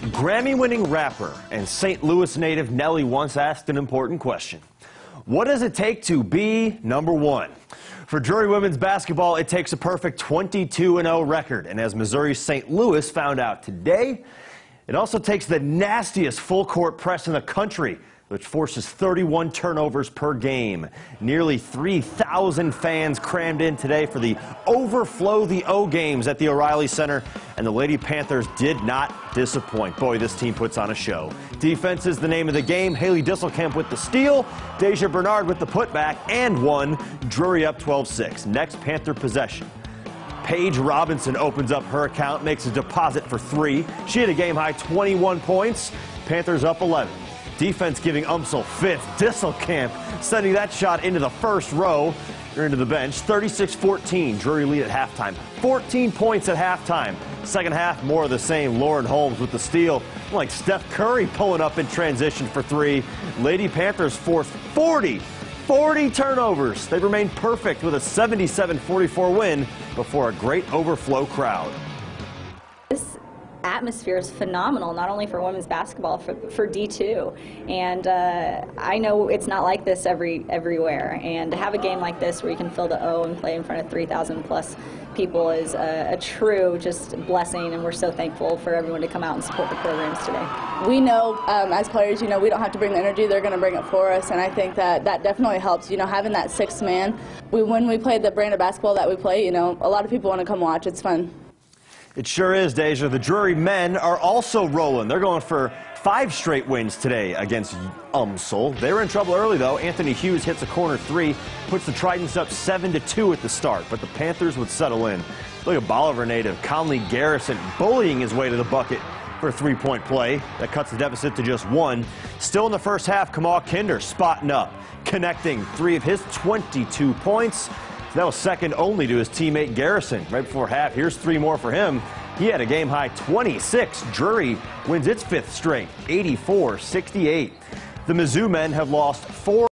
Grammy-winning rapper and St. Louis native Nelly once asked an important question. What does it take to be number one? For Drury women's basketball, it takes a perfect 22-0 record. And as Missouri's St. Louis found out today, it also takes the nastiest full-court press in the country which forces 31 turnovers per game. Nearly 3,000 fans crammed in today for the Overflow the O games at the O'Reilly Center, and the Lady Panthers did not disappoint. Boy, this team puts on a show. Defense is the name of the game. Haley Diestelkamp with the steal, Deja Bernard with the putback, and one. Drury up 12-6. Next Panther possession. Paige Robinson opens up her account, makes a deposit for three. She had a game-high 21 points. Panthers up 11. Defense giving UMSL fifth. Diestelkamp sending that shot into the first row or into the bench. 36-14. Drury lead at halftime. 14 points at halftime. Second half, more of the same. Lauren Holmes with the steal. Like Steph Curry pulling up in transition for three. Lady Panthers forced 40 40 turnovers. They remained perfect with a 77-44 win before a great overflow crowd atmosphere is phenomenal, not only for women's basketball, for, for D2. And uh, I know it's not like this every everywhere. And to have a game like this where you can fill the O and play in front of 3,000 plus people is a, a, true just blessing. And we're so thankful for everyone to come out and support the programs today. We know um, as players, you know, we don't have to bring the energy, they're going to bring it for us. And I think that that definitely helps, you know, having that sixth man. We, when we play the brand of basketball that we play, you know, a lot of people want to come watch. It's fun. It sure is, Deja. The Drury men are also rolling. They're going for five straight wins today against UMSL. They were in trouble early, though. Anthony Hughes hits a corner three, puts the Tritons up 7 to 2 at the start, but the Panthers would settle in. Look at Bolivar native Conley Garrison bullying his way to the bucket for a three-point play. That cuts the deficit to just one. Still in the first half, Kamal Kinder spotting up, connecting three of his 22 points. That was second only to his teammate Garrison. Right before half, here's three more for him. He had a game high 26. Drury wins its fifth straight, 84 68. The Mizzou men have lost four.